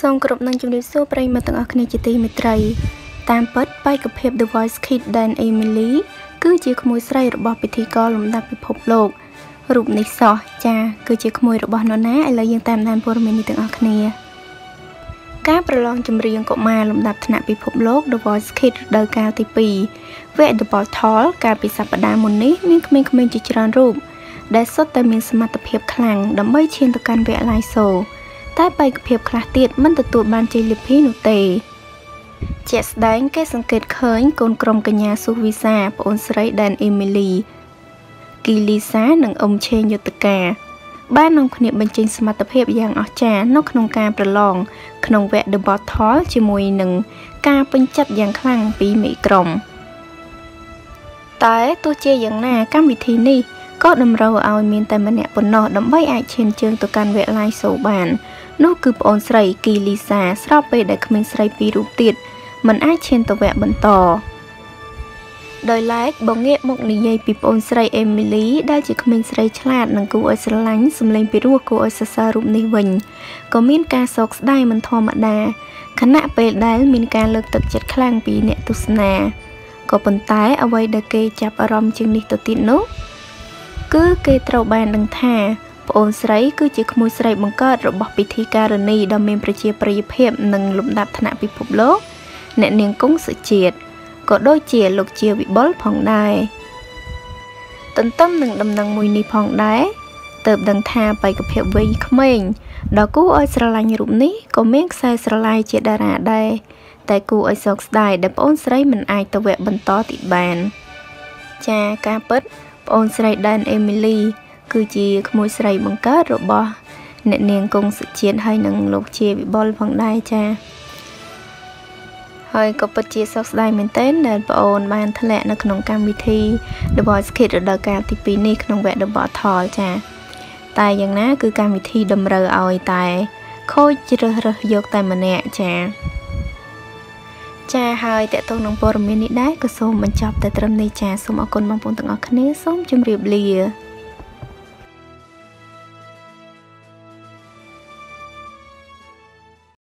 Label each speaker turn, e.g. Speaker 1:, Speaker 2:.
Speaker 1: សូមគោរពនឹងជំរាបសួរប្រិយមិត្តទាំងអស់គ្នាជាទីមេត្រី តាមពិតបេក្ខភាព The Voice Kids Dan Emily គឺជាក្មួយស្រីរបស់ពិធីករលំដាប់ពិភពលោករូបនេះសោះចាគឺជាក្មួយរបស់នរណាឥឡូវយើងតាមដានព័ត៌មាននេះទាំងអស់គ្នាការប្រឡងចម្រៀងកុមារលំដាប់ថ្នាក់ពិភពលោក The Voice Kids រដូវកាលទី2វគ្គ The Portal កាលពីសប្តាហ៍មុននេះមានក្មេងៗជាច្រើនរូបដែលសុទ្ធតែមានសមត្ថភាពខ្លាំងដើម្បីឈានទៅកាន់វគ្គ Live Show តែបេក្ខភាពខ្លះទៀតមិនទទួលបានជ័យលាភីនោះទេជាក់ស្ដែងគេសង្កេតឃើញកូនក្រុមកញ្ញាសុវិសាប្អូនស្រីដែនអេមីលីគីលីសានិងអ៊ំឆេងយុតកាបាននាំគ្នាបញ្ចេញសមត្ថភាពយ៉ាងអស្ចារ្យនៅក្នុងការប្រឡងក្នុងវគ្គ The Bottle ជាមួយនឹងការពេញចិត្តយ៉ាងខ្លាំងពីមេក្រុមតែទោះជាយ៉ាងណាកម្មវិធីនេះ ក៏តម្រូវឲ្យមានតែម្នាក់ប៉ុណ្ណោះដើម្បីអាចឈានជើងទៅកាន់វគ្គ live show បាននោះគឺប្អូនស្រីគីលីសាស្របពេលដែលក្មេងស្រីពីររូបទៀតមិនអាចឈានទៅវគ្គបន្តដោយឡែកបងងាកមកនិយាយពីប្អូនស្រីអេមីលីដែលជាក្មេងស្រីឆ្លាតនិងគួរឲ្យស្រឡាញ់សម្លេងពីរោះគួរឲ្យសរសើររូបនេះវិញក៏មានការសោកស្ដាយមិនធម្មតាខណៈពេលដែលមានការលើកទឹកចិត្តខ្លាំងពីអ្នកទស្សនាក៏ប៉ុន្តែអ្វីដែលគេចាប់អារម្មណ៍ជាងនេះទៅទៀតនោះ គឺគេត្រូវបានដឹងថាប្អូនស្រីគឺជាក្មួយស្រីបង្កើតរបស់ពិធីការនីដ៏មានប្រជាប្រិយភាពនិងលំដាប់ថ្នាក់ពិភពលោកអ្នកនាងគង់សុជាតិក៏ដូចជាលោកជាវិបុលផងដែរទន្ទឹមនឹងដំណឹងមួយនេះផងដែរទៅដឹងថាបេក្ខភាពវ័យក្មេងដ៏គួរឲ្យស្រឡាញ់រូបនេះក៏មានខ្សែស្រឡាយជាតារាដែរតែគួរឲ្យសោកស្ដាយដែលប្អូនស្រីមិនអាចទៅវគ្គបន្តទៀតបាន ចាការពិត ប្អូនស្រីដែនអេមីលី គឺជាក្មួយស្រីបង្កើតរបស់ អ្នកនាងគង់សុជាតិហើយនឹងលោកជាវិបុលផងដែរចាហើយក៏ពិតជាសោកស្ដាយមែនទែនដែលប្អូនបានធ្លាក់នៅក្នុងកម្មវិធី The Voice Kids រដូវកាលទី2នេះក្នុងវគ្គ The Bottle ចាតែយ៉ាងណា គឺកម្មវិធីតម្រូវឲ្យតែខូចជ្រើសរើសយកតែម្នាក់ចា ចាហើយតកតងនឹងព័ត៌មាននេះដែរក៏សូមបញ្ចប់តែត្រឹមនេះចាសូមអរគុណបងប្អូនទាំងអស់គ្នាសូមជម្រាបលា